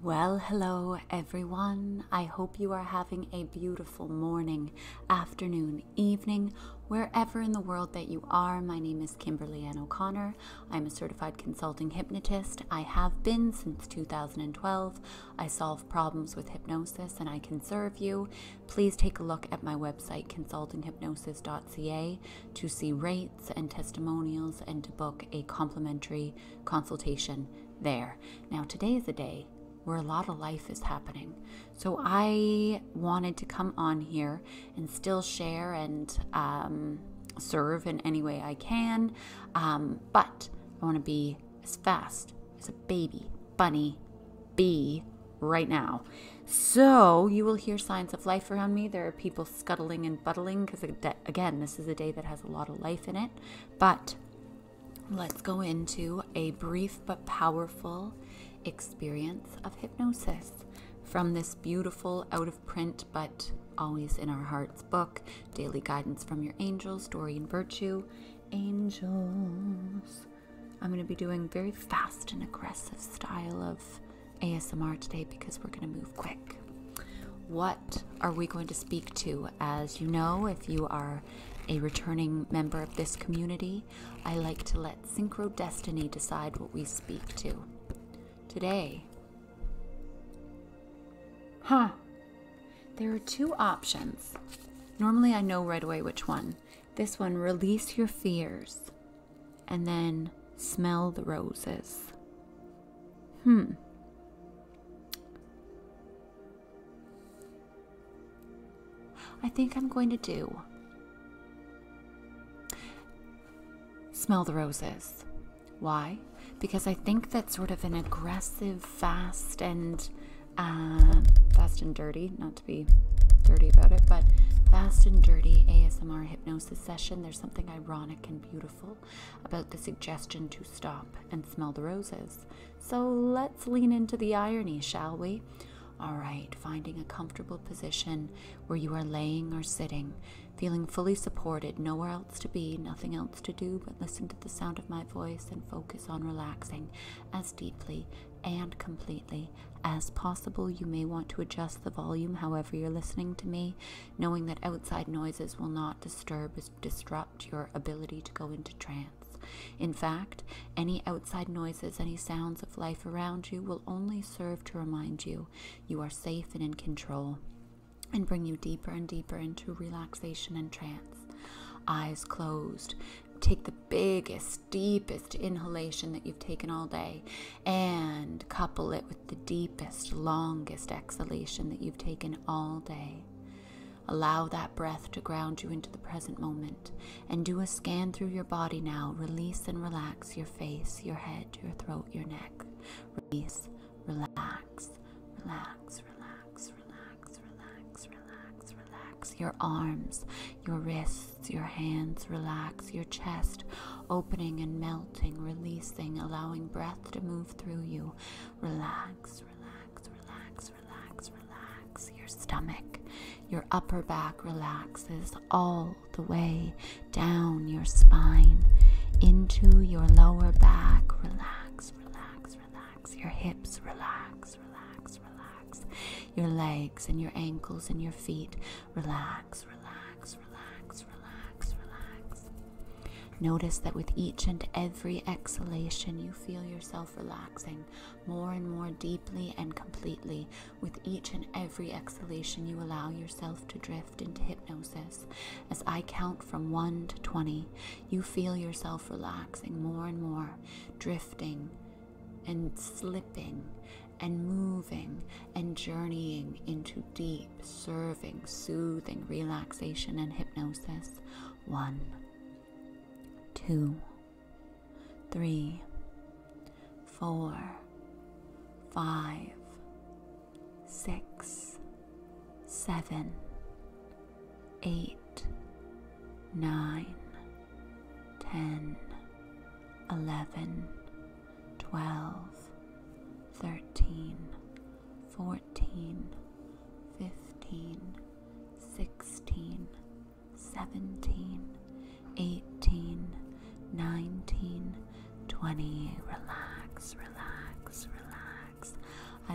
Well, hello everyone. I hope you are having a beautiful morning, afternoon, evening, wherever in the world that you are. My name is Kimberly Ann O'Connor. I'm a certified consulting hypnotist. I have been since 2012. I solve problems with hypnosis and I can serve you. Please take a look at my website, consultinghypnosis.ca, to see rates and testimonials and to book a complimentary consultation there. Now, today is a day where a lot of life is happening. So I wanted to come on here and still share and um, serve in any way I can. Um, but I want to be as fast as a baby bunny bee right now. So you will hear signs of life around me. There are people scuttling and buttling because, again, this is a day that has a lot of life in it. But let's go into a brief but powerful experience of hypnosis from this beautiful, out of print, but always in our hearts book, Daily Guidance from Your Angels, Doreen Virtue. Angels. I'm going to be doing very fast and aggressive style of ASMR today because we're going to move quick. What are we going to speak to? As you know, if you are a returning member of this community, I like to let Synchro Destiny decide what we speak to today. Huh. There are two options. Normally, I know right away which one. This one, release your fears, and then smell the roses. Hmm. I think I'm going to do smell the roses. Why? because I think that sort of an aggressive, fast and uh, fast and dirty, not to be dirty about it, but fast and dirty ASMR hypnosis session. There's something ironic and beautiful about the suggestion to stop and smell the roses. So let's lean into the irony, shall we? All right, finding a comfortable position where you are laying or sitting, feeling fully supported, nowhere else to be, nothing else to do but listen to the sound of my voice and focus on relaxing as deeply and completely as possible. You may want to adjust the volume however you're listening to me, knowing that outside noises will not disturb, disrupt your ability to go into trance. In fact, any outside noises, any sounds of life around you will only serve to remind you you are safe and in control and bring you deeper and deeper into relaxation and trance. Eyes closed. Take the biggest, deepest inhalation that you've taken all day and couple it with the deepest, longest exhalation that you've taken all day. Allow that breath to ground you into the present moment and do a scan through your body now. Release and relax your face, your head, your throat, your neck. Release, relax, relax, relax, relax, relax, relax, Your arms, your wrists, your hands, relax your chest, opening and melting, releasing, allowing breath to move through you. Relax, relax, relax, relax, relax your stomach your upper back relaxes all the way down your spine into your lower back. Relax, relax, relax. Your hips relax, relax, relax. Your legs and your ankles and your feet relax, relax relax, relax, relax. Notice that with each and every exhalation, you feel yourself relaxing more and more deeply and completely. With each and every exhalation, you allow yourself to drift into hypnosis. As I count from 1 to 20, you feel yourself relaxing more and more, drifting and slipping and moving and journeying into deep, serving, soothing relaxation and hypnosis. One two, three, four, five, six, seven, eight, nine, ten, eleven, twelve, thirteen, fourteen, fifteen, sixteen, seventeen, eighteen. 19, 20. Relax, relax, relax.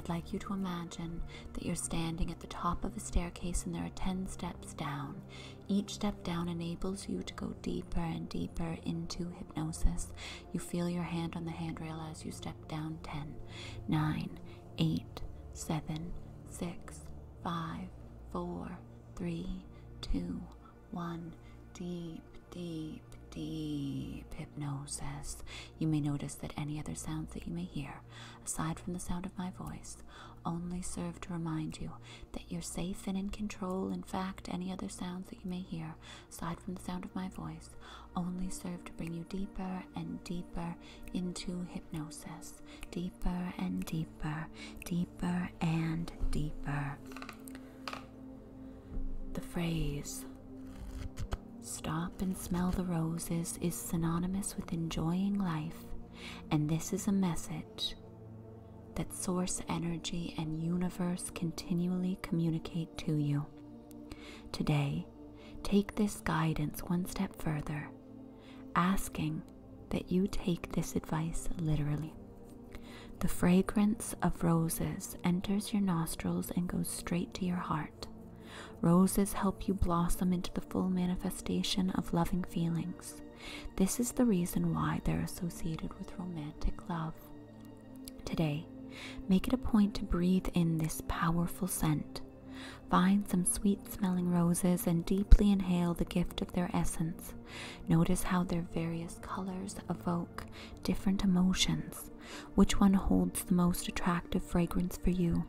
I'd like you to imagine that you're standing at the top of a staircase and there are 10 steps down. Each step down enables you to go deeper and deeper into hypnosis. You feel your hand on the handrail as you step down 10, 9, 8, 7, 6, 5, 4, 3, 2, 1. Deep, deep, deep hypnosis. You may notice that any other sounds that you may hear, aside from the sound of my voice, only serve to remind you that you're safe and in control. In fact, any other sounds that you may hear, aside from the sound of my voice, only serve to bring you deeper and deeper into hypnosis. Deeper and deeper, deeper and deeper. The phrase Stop and smell the roses is synonymous with enjoying life, and this is a message that source energy and universe continually communicate to you. Today, take this guidance one step further, asking that you take this advice literally. The fragrance of roses enters your nostrils and goes straight to your heart. Roses help you blossom into the full manifestation of loving feelings. This is the reason why they're associated with romantic love. Today, make it a point to breathe in this powerful scent. Find some sweet smelling roses and deeply inhale the gift of their essence. Notice how their various colors evoke different emotions. Which one holds the most attractive fragrance for you?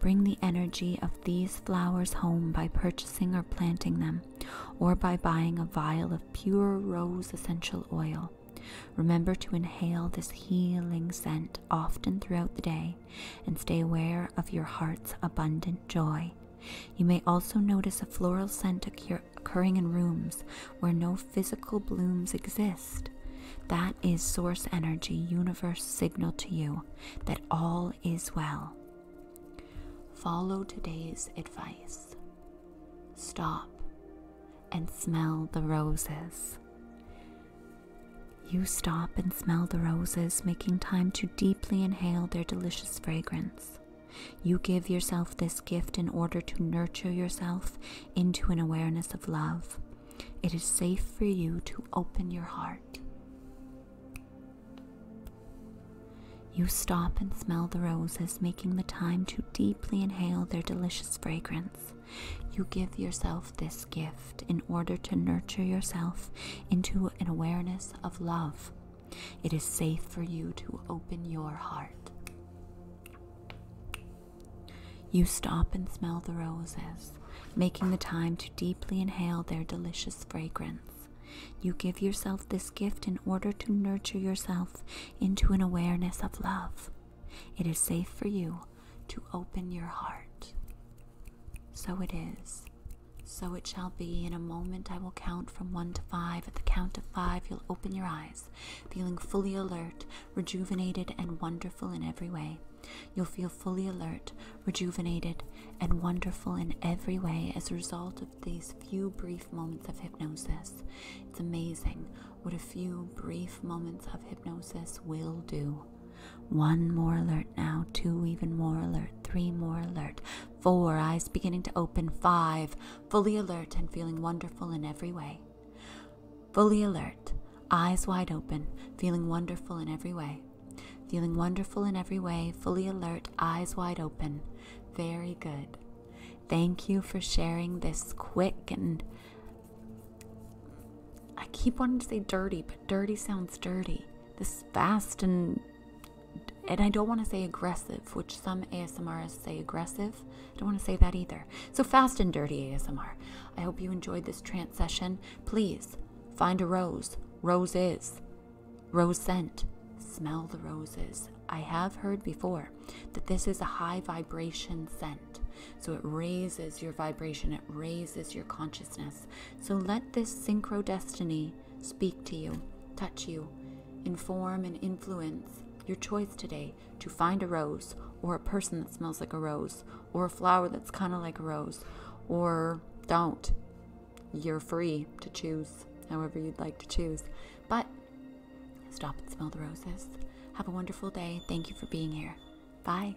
Bring the energy of these flowers home by purchasing or planting them, or by buying a vial of pure rose essential oil. Remember to inhale this healing scent often throughout the day and stay aware of your heart's abundant joy. You may also notice a floral scent occurring in rooms where no physical blooms exist. That is source energy, universe signal to you that all is well. Follow today's advice. Stop and smell the roses. You stop and smell the roses, making time to deeply inhale their delicious fragrance. You give yourself this gift in order to nurture yourself into an awareness of love. It is safe for you to open your heart You stop and smell the roses, making the time to deeply inhale their delicious fragrance. You give yourself this gift in order to nurture yourself into an awareness of love. It is safe for you to open your heart. You stop and smell the roses, making the time to deeply inhale their delicious fragrance. You give yourself this gift in order to nurture yourself into an awareness of love. It is safe for you to open your heart. So it is. So it shall be. In a moment, I will count from one to five. At the count of five, you'll open your eyes, feeling fully alert, rejuvenated, and wonderful in every way. You'll feel fully alert, rejuvenated, and wonderful in every way as a result of these few brief moments of hypnosis. It's amazing what a few brief moments of hypnosis will do. One more alert now, two even more alert, three more alert, four eyes beginning to open, five fully alert and feeling wonderful in every way. Fully alert, eyes wide open, feeling wonderful in every way feeling wonderful in every way, fully alert, eyes wide open. Very good. Thank you for sharing this quick and I keep wanting to say dirty, but dirty sounds dirty. This fast and and I don't want to say aggressive, which some ASMRs say aggressive. I don't want to say that either. So fast and dirty ASMR. I hope you enjoyed this trance session. Please find a rose. Rose is. Rose scent smell the roses. I have heard before that this is a high vibration scent. So it raises your vibration, it raises your consciousness. So let this synchro destiny speak to you, touch you, inform and influence your choice today to find a rose or a person that smells like a rose or a flower that's kind of like a rose or don't. You're free to choose however you'd like to choose. But Stop and smell the roses. Have a wonderful day. Thank you for being here. Bye.